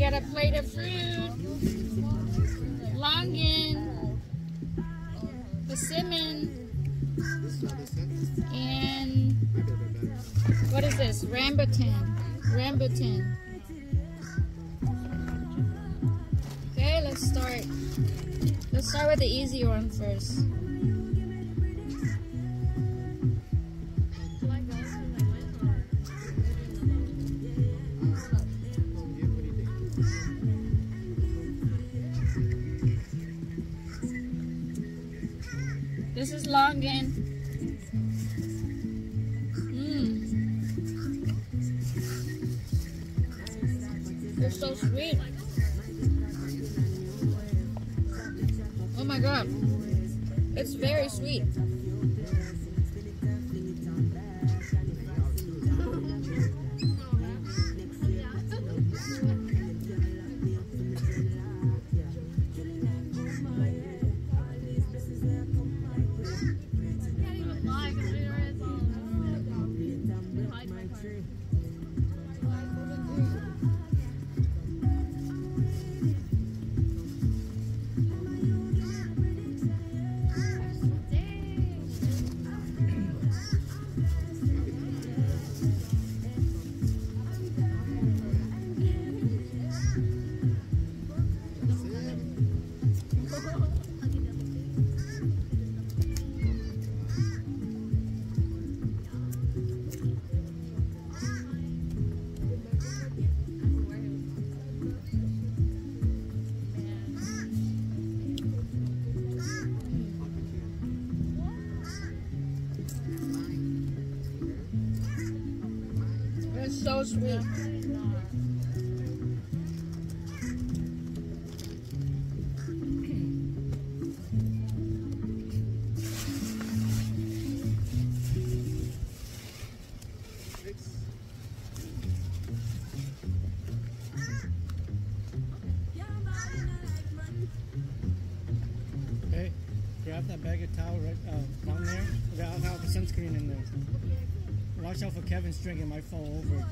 got a plate of fruit, longan, persimmon, and what is this? Rambutan. Rambutan. Okay, let's start. Let's start with the easy one first. This is longan. Mmm. They're so sweet. Oh my god. It's very sweet. It's so sweet. Grab that bag of towel right uh, down there. I'll have sunscreen in there. Watch out for Kevin's drink, it might fall over.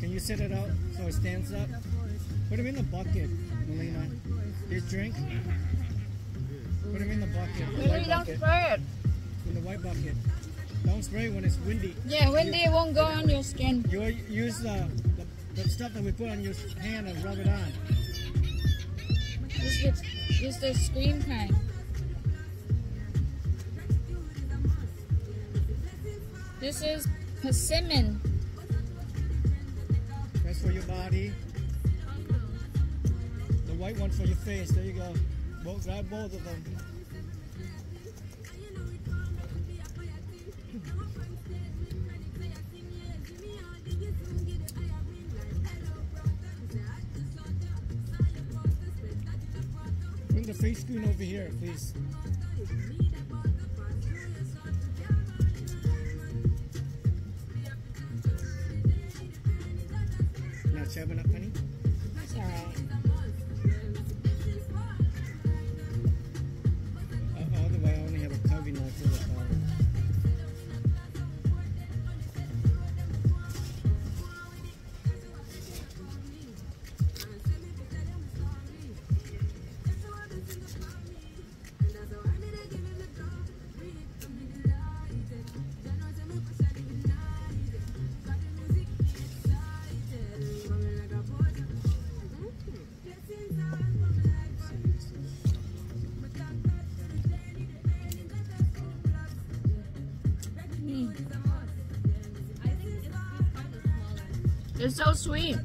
Can you set it out so it stands up? Put him in the bucket, Melina. His drink. Put him in the bucket. The don't bucket. spray it. In the white bucket. Don't spray when it's windy. Yeah, windy it won't go on your skin. You use uh, the, the stuff that we put on your hand and rub it on. Just the, just the scream kind. This is persimmon. That's for your body. The white one for your face. There you go. Both, grab both of them. Bring the face screen over here, please. siapa nak ni. It's so sweet.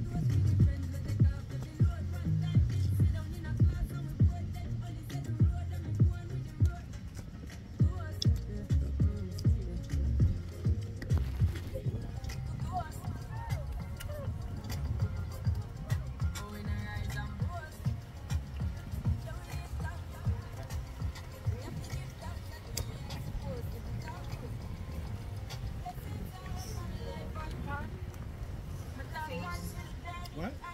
What?